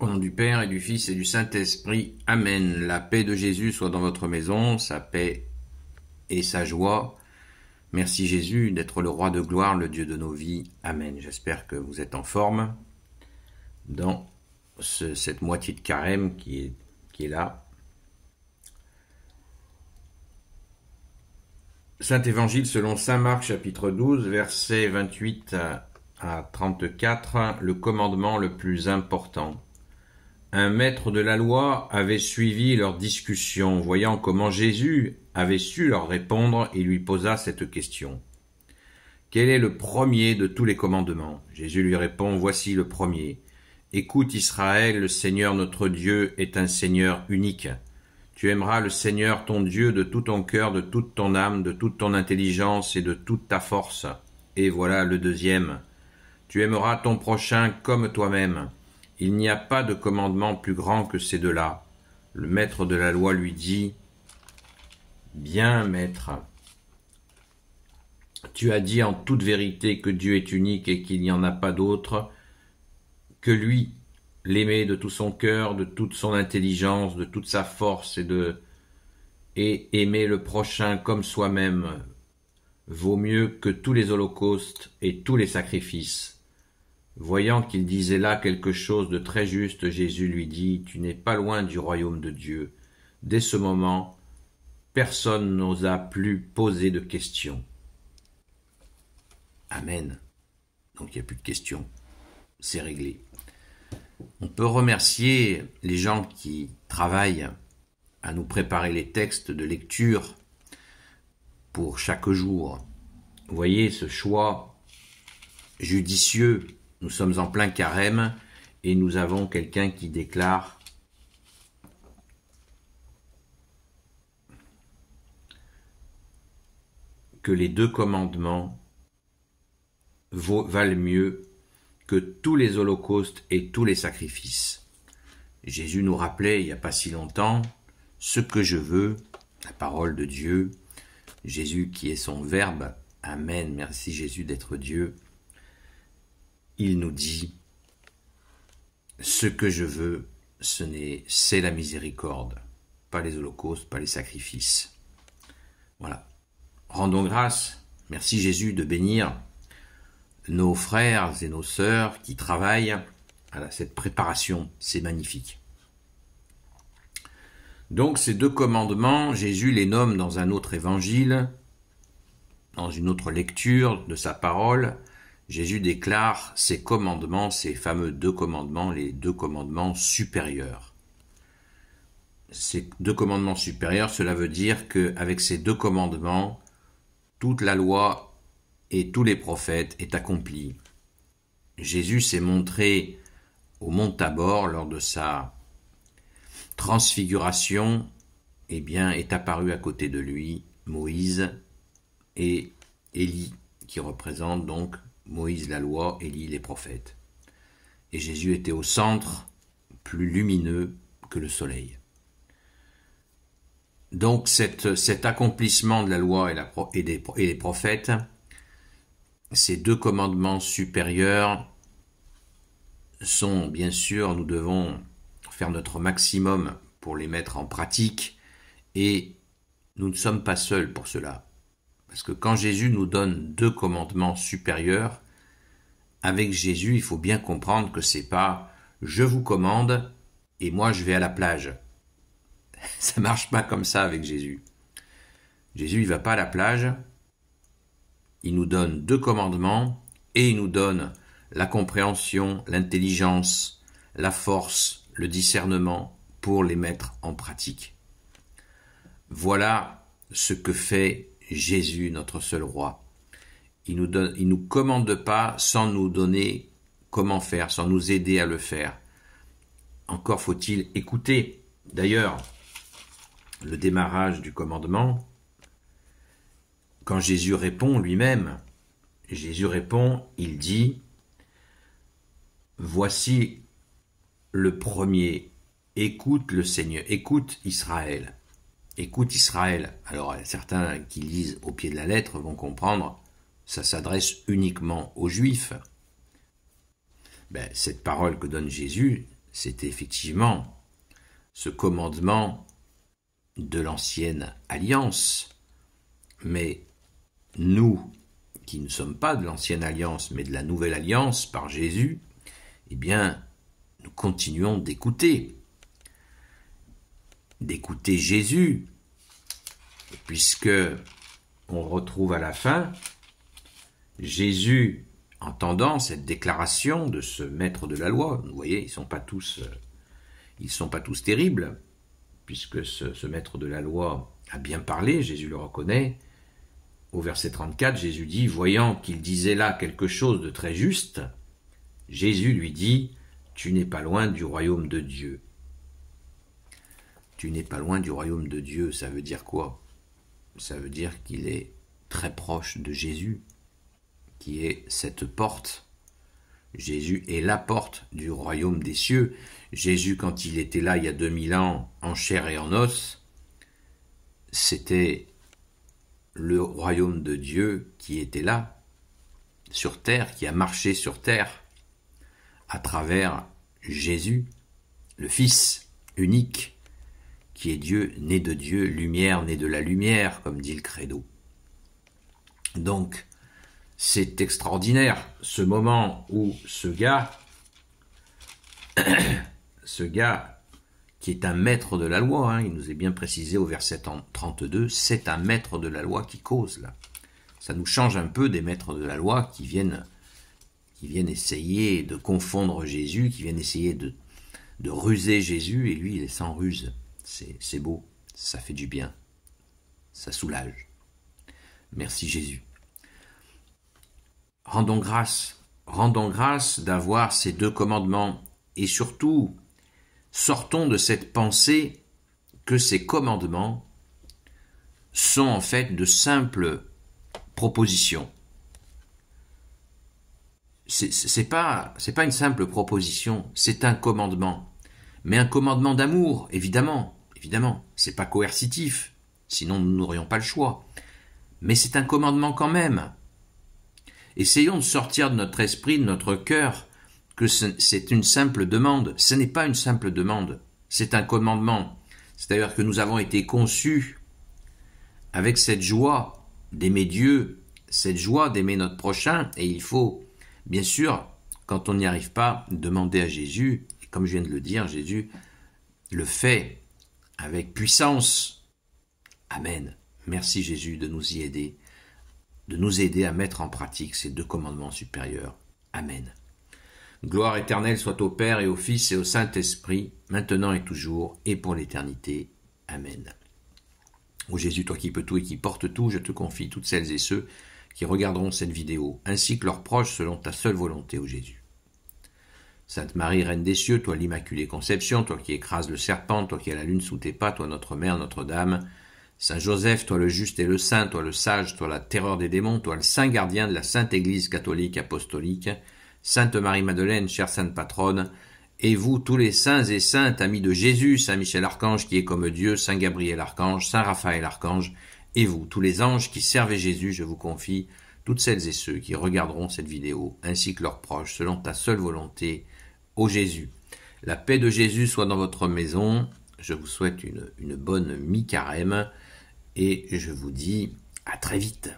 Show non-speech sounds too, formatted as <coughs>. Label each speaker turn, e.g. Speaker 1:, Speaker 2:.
Speaker 1: Au nom du Père et du Fils et du Saint-Esprit. Amen. La paix de Jésus soit dans votre maison, sa paix et sa joie. Merci Jésus d'être le roi de gloire, le Dieu de nos vies. Amen. J'espère que vous êtes en forme dans cette moitié de carême qui est, qui est là. Saint Évangile selon Saint Marc chapitre 12 versets 28 à 34, le commandement le plus important un maître de la loi avait suivi leur discussion, voyant comment Jésus avait su leur répondre, et lui posa cette question. Quel est le premier de tous les commandements? Jésus lui répond, Voici le premier. Écoute Israël, le Seigneur notre Dieu est un Seigneur unique. Tu aimeras le Seigneur ton Dieu de tout ton cœur, de toute ton âme, de toute ton intelligence et de toute ta force. Et voilà le deuxième. Tu aimeras ton prochain comme toi-même. Il n'y a pas de commandement plus grand que ces deux-là. Le maître de la loi lui dit Bien, maître, tu as dit en toute vérité que Dieu est unique et qu'il n'y en a pas d'autre que lui, l'aimer de tout son cœur, de toute son intelligence, de toute sa force et de et aimer le prochain comme soi-même vaut mieux que tous les holocaustes et tous les sacrifices. Voyant qu'il disait là quelque chose de très juste, Jésus lui dit, Tu n'es pas loin du royaume de Dieu. Dès ce moment, personne n'osa plus poser de questions. Amen. Donc il n'y a plus de questions. C'est réglé. On peut remercier les gens qui travaillent à nous préparer les textes de lecture pour chaque jour. Vous voyez ce choix judicieux nous sommes en plein carême et nous avons quelqu'un qui déclare que les deux commandements valent mieux que tous les holocaustes et tous les sacrifices. Jésus nous rappelait il n'y a pas si longtemps ce que je veux, la parole de Dieu, Jésus qui est son Verbe, Amen, merci Jésus d'être Dieu, il nous dit Ce que je veux, ce n'est c'est la miséricorde, pas les holocaustes, pas les sacrifices. Voilà. Rendons grâce. Merci Jésus de bénir nos frères et nos sœurs qui travaillent à cette préparation. C'est magnifique. Donc ces deux commandements, Jésus les nomme dans un autre évangile, dans une autre lecture de sa parole, Jésus déclare ces commandements, ces fameux deux commandements, les deux commandements supérieurs. Ces deux commandements supérieurs, cela veut dire qu'avec ces deux commandements, toute la loi et tous les prophètes est accomplie. Jésus s'est montré au mont Tabor lors de sa transfiguration, eh bien, est apparu à côté de lui Moïse et Élie, qui représentent donc Moïse la loi, Élie les prophètes. Et Jésus était au centre, plus lumineux que le soleil. Donc cet accomplissement de la loi et, des, et les prophètes, ces deux commandements supérieurs sont bien sûr, nous devons faire notre maximum pour les mettre en pratique et nous ne sommes pas seuls pour cela. Parce que quand Jésus nous donne deux commandements supérieurs, avec Jésus, il faut bien comprendre que c'est pas je vous commande et moi je vais à la plage. <laughs> Ça marche pas comme ça avec Jésus. Jésus, il va pas à la plage. Il nous donne deux commandements et il nous donne la compréhension, l'intelligence, la force, le discernement pour les mettre en pratique. Voilà ce que fait Jésus, notre seul roi. Il nous nous commande pas sans nous donner comment faire, sans nous aider à le faire. Encore faut-il écouter. D'ailleurs, le démarrage du commandement, quand Jésus répond lui-même, Jésus répond, il dit, Voici le premier, écoute le Seigneur, écoute Israël. Écoute Israël. Alors certains qui lisent au pied de la lettre vont comprendre, ça s'adresse uniquement aux Juifs. Ben, cette parole que donne Jésus, c'était effectivement ce commandement de l'ancienne alliance. Mais nous, qui ne sommes pas de l'ancienne alliance, mais de la nouvelle alliance par Jésus, eh bien, nous continuons d'écouter. D'écouter Jésus, puisque on retrouve à la fin Jésus entendant cette déclaration de ce maître de la loi. Vous voyez, ils sont pas tous, euh, ils sont pas tous terribles, puisque ce, ce maître de la loi a bien parlé, Jésus le reconnaît. Au verset 34, Jésus dit, voyant qu'il disait là quelque chose de très juste, Jésus lui dit, tu n'es pas loin du royaume de Dieu. Tu n'es pas loin du royaume de Dieu, ça veut dire quoi? Ça veut dire qu'il est très proche de Jésus, qui est cette porte. Jésus est la porte du royaume des cieux. Jésus, quand il était là il y a 2000 ans, en chair et en os, c'était le royaume de Dieu qui était là, sur terre, qui a marché sur terre, à travers Jésus, le Fils unique, qui est Dieu, né de Dieu, lumière, né de la lumière, comme dit le credo. Donc, c'est extraordinaire, ce moment où ce gars, <coughs> ce gars qui est un maître de la loi, hein, il nous est bien précisé au verset 32, c'est un maître de la loi qui cause là. Ça nous change un peu des maîtres de la loi qui viennent, qui viennent essayer de confondre Jésus, qui viennent essayer de, de ruser Jésus, et lui il est sans ruse. C'est beau, ça fait du bien, ça soulage. Merci Jésus. Rendons grâce, rendons grâce d'avoir ces deux commandements et surtout sortons de cette pensée que ces commandements sont en fait de simples propositions. C'est pas pas une simple proposition, c'est un commandement, mais un commandement d'amour, évidemment, évidemment. C'est pas coercitif, sinon nous n'aurions pas le choix. Mais c'est un commandement quand même. Essayons de sortir de notre esprit, de notre cœur, que c'est une simple demande. Ce n'est pas une simple demande, c'est un commandement. C'est-à-dire que nous avons été conçus avec cette joie d'aimer Dieu, cette joie d'aimer notre prochain, et il faut, bien sûr, quand on n'y arrive pas, demander à Jésus, comme je viens de le dire, Jésus le fait avec puissance. Amen. Merci Jésus de nous y aider de nous aider à mettre en pratique ces deux commandements supérieurs. Amen. Gloire éternelle soit au Père et au Fils et au Saint-Esprit, maintenant et toujours, et pour l'éternité. Amen. Ô Jésus, toi qui peux tout et qui portes tout, je te confie toutes celles et ceux qui regarderont cette vidéo, ainsi que leurs proches selon ta seule volonté, ô Jésus. Sainte Marie, Reine des cieux, toi l'Immaculée Conception, toi qui écrases le serpent, toi qui as la lune sous tes pas, toi notre Mère, Notre-Dame, Saint Joseph, toi le juste et le saint, toi le sage, toi la terreur des démons, toi le saint gardien de la Sainte Église catholique apostolique, Sainte Marie-Madeleine, chère Sainte Patronne, et vous tous les saints et saintes, amis de Jésus, Saint Michel Archange qui est comme Dieu, Saint Gabriel Archange, Saint Raphaël Archange, et vous tous les anges qui servez Jésus, je vous confie, toutes celles et ceux qui regarderont cette vidéo, ainsi que leurs proches, selon ta seule volonté, Jésus. La paix de Jésus soit dans votre maison. Je vous souhaite une bonne mi-carême et je vous dis à très vite.